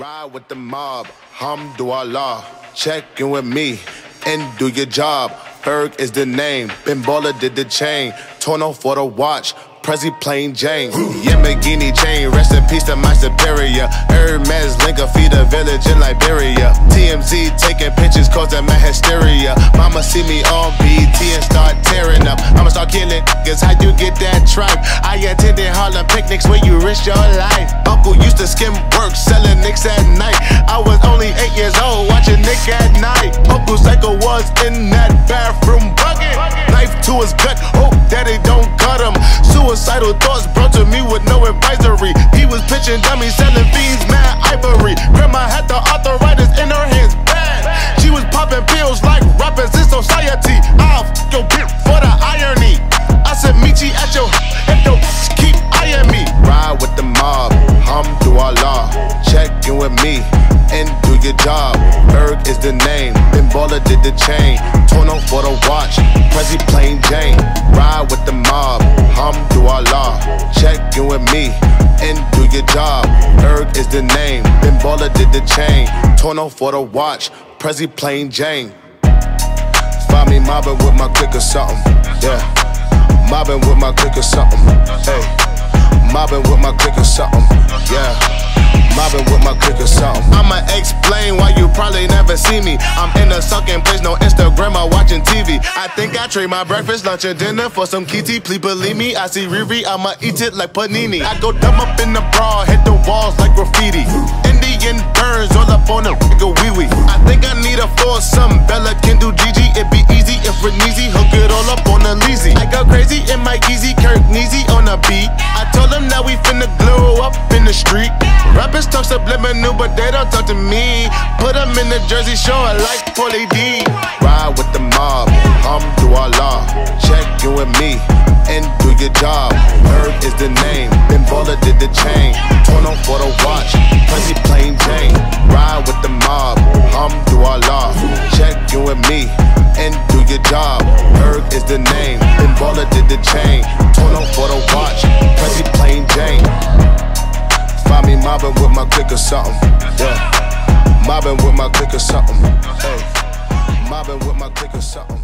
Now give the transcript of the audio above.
Ride with the mob, hamdulillah. Check in with me and do your job. Ferg is the name, Ben did the chain. Tono for the watch, Prezi plain Jane. Yamagini chain, rest in peace to my superior. Hermes Linka feed a village in Liberia. TMZ taking pictures causing my hysteria. Mama see me on BT and start tearing up. I'ma start killing niggas, how you get that tripe? I attended Harlem picnics where you risk your life. Uncle used to skim work, selling nicks at night. I was only eight years old, watching Nick at night. Uncle Psycho was in that bathroom bucket. Knife to his gut, hope that don't. Suicidal thoughts brought to me with no advisory. He was pitching dummies, selling fiends, mad ivory. Grandma had the arthritis in her hands, bad. She was popping pills like rappers in society. I'll f your bitch for the irony. I said, meet you at your if your keep eyeing me. Ride with the mob, hamdulillah. Check in with me and do your job. Ferg is the name, Ben Baller did the chain. Tono for the watch, Prezi plain Jane. Ride me and do your job. Ferg is the name, Ben Baller did the chain. Tono for the watch, Prezi plain Jane. Find me mobbing with my click or something, yeah. Mobbing with my click or something, hey. Mobbing with my click or something, or something. I'ma explain why you probably never see me. I'm in a sunken place, no Instagram or watching TV. I think I trade my breakfast, lunch, and dinner for some kitty. Please believe me, I see Riri, I'ma eat it like panini. I go dumb up in the bra, hit the walls like graffiti. Indian burns all up on the nigga wee wee. I think I need a foursome. Bella can do Gigi, it be easy if Reneezy hook it all up on the leasy. I go crazy in my Yeezy Kirk Neezy on a beat. I told them that we finna glow up in the street. Rappers talk subliminal, but they don't talk to me. Put them in the Jersey Shore like Pauly D. Ride with the mob, hamdulillah. Check in with me and do your job. Ferg is the name, Ben Baller did the chain. Tono for the watch, Prezi plain Jane. Ride with the mob, hamdulillah. Check in with me and do your job. Ferg is the name, Ben Baller did the chain. Tono for the watch, Prezi plain my click or something. Yeah. Mobbing with my click or something. Hey. Mobbing with my click or something.